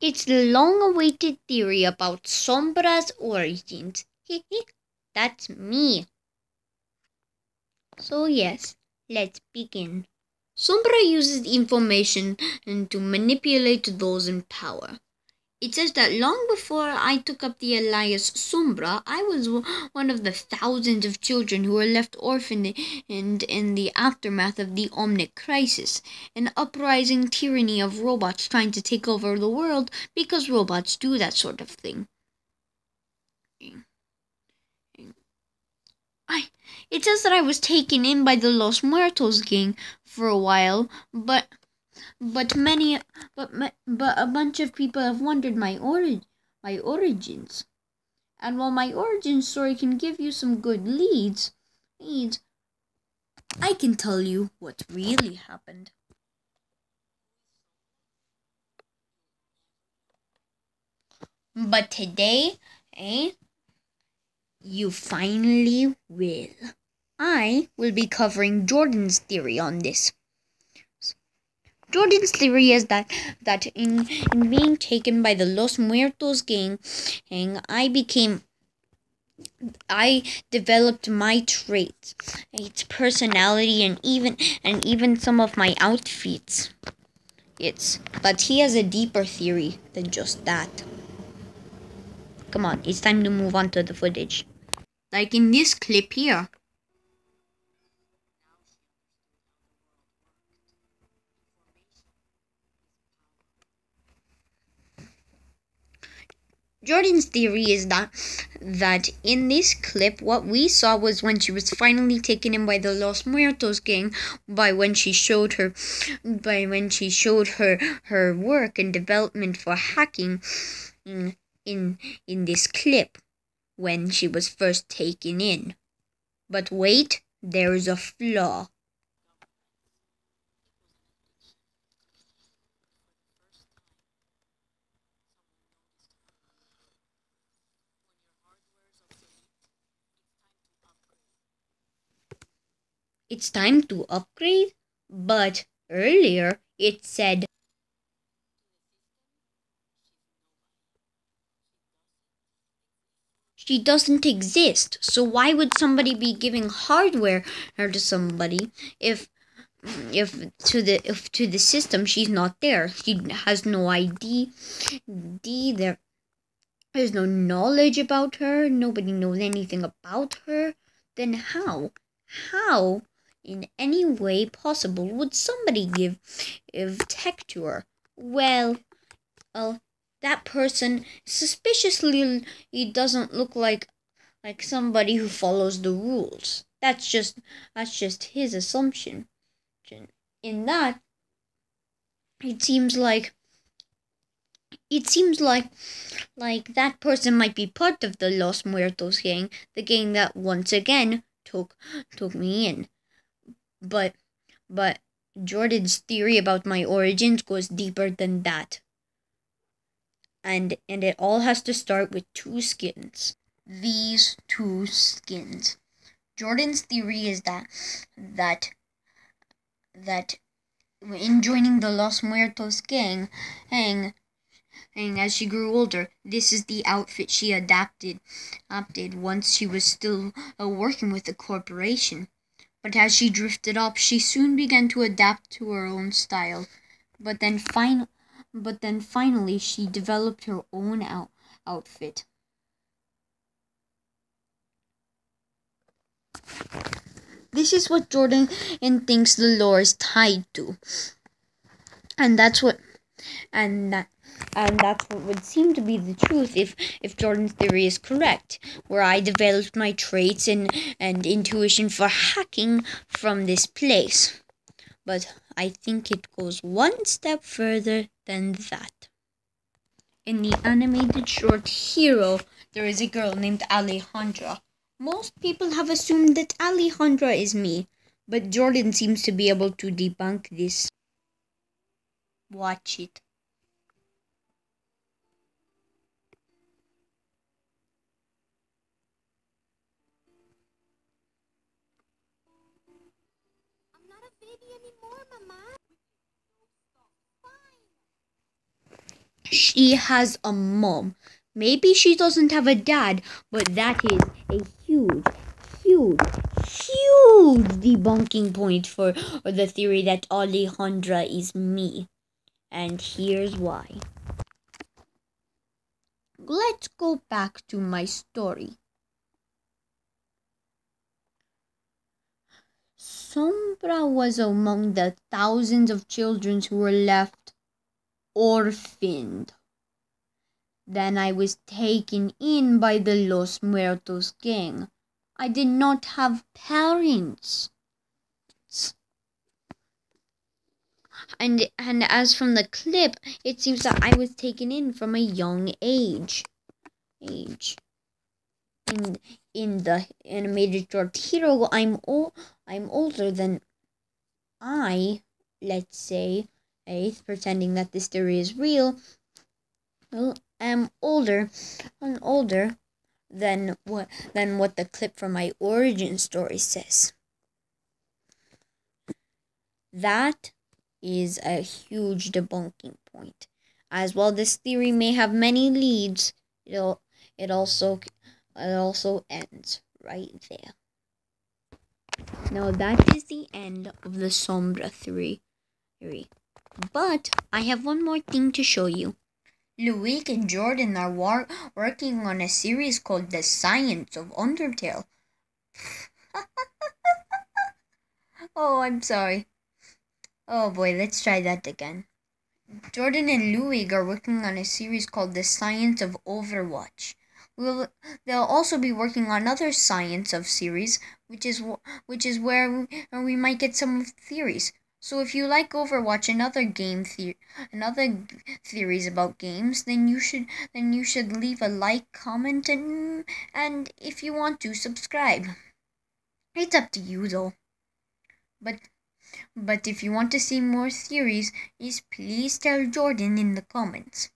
It's the long awaited theory about Sombra's origins. That's me. So, yes, let's begin. Sombra uses information to manipulate those in power. It says that long before I took up the alias Sombra, I was one of the thousands of children who were left orphaned in, in the aftermath of the Omnic Crisis, an uprising tyranny of robots trying to take over the world because robots do that sort of thing. I, it says that I was taken in by the Los Muertos gang for a while, but but many but but a bunch of people have wondered my origin my origins. And while my origin story can give you some good leads leads i can tell you what really happened. But today eh you finally will. I will be covering jordan's theory on this Jordan's theory is that that in, in being taken by the Los Muertos gang, I became I developed my traits, its personality, and even and even some of my outfits. It's but he has a deeper theory than just that. Come on, it's time to move on to the footage. Like in this clip here. Jordan's theory is that that in this clip what we saw was when she was finally taken in by the Los Muertos gang by when she showed her by when she showed her her work and development for hacking in in, in this clip when she was first taken in. But wait, there is a flaw. It's time to upgrade, but earlier it said she doesn't exist. So why would somebody be giving hardware to somebody if if to the if to the system she's not there. She has no ID. D there there's no knowledge about her. Nobody knows anything about her. Then how? How in any way possible would somebody give, give tech to her? Well, well, that person suspiciously he doesn't look like like somebody who follows the rules. That's just that's just his assumption. In that, it seems like it seems like like that person might be part of the Los Muertos gang, the gang that once again took took me in. But but Jordan's theory about my origins goes deeper than that. And and it all has to start with two skins. These two skins. Jordan's theory is that that that in joining the Los Muertos gang, hang, hang as she grew older, this is the outfit she adapted, adapted once she was still uh, working with the corporation. But as she drifted up, she soon began to adapt to her own style. But then fin- but then finally she developed her own out- outfit. This is what Jordan and thinks the lore is tied to. And that's what and that and that's what would seem to be the truth if if Jordan's theory is correct, where I developed my traits and and intuition for hacking from this place. But I think it goes one step further than that. In the animated short Hero, there is a girl named Alejandra. Most people have assumed that Alejandra is me, but Jordan seems to be able to debunk this. Watch it. She has a mom. Maybe she doesn't have a dad, but that is a huge, huge, huge debunking point for the theory that Alejandra is me. And here's why. Let's go back to my story. Sombra was among the thousands of children who were left orphaned. Then I was taken in by the Los Muertos gang. I did not have parents. And and as from the clip, it seems that I was taken in from a young age. Age. In in the animated short hero, I'm old I'm older than I, let's say, eighth, pretending that this theory is real. Well, am older and older than what than what the clip from my origin story says. That is a huge debunking point. As well, this theory may have many leads. It'll it also it also ends right there. Now that is the end of the Sombra theory. But I have one more thing to show you. Luik and Jordan are war- working on a series called The Science of Undertale. oh, I'm sorry. Oh boy, let's try that again. Jordan and Luig are working on a series called The Science of Overwatch. We'll, they'll also be working on other science of series, which is which is where we, we might get some theories. So if you like Overwatch and other game the- and other theories about games, then you should then you should leave a like, comment, and and if you want to subscribe. It's up to you though. But but if you want to see more theories, is please tell Jordan in the comments.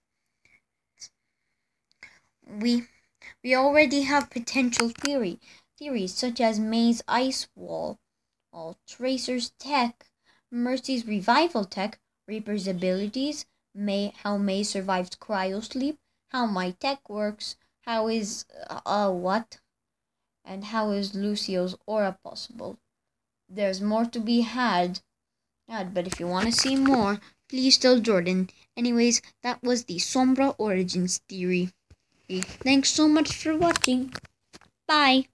We we already have potential theory theories such as Mei's ice wall, all Tracer's tech, Mercy's revival tech, Reaper's abilities, Mei how Mei survived cryosleep, how my tech works, how is uh what, and how is Lucio's aura possible. There's more to be had, had but if you want to see more, please tell Jordan. Anyways, that was the Sombra Origins theory. Thanks so much for watching. Bye.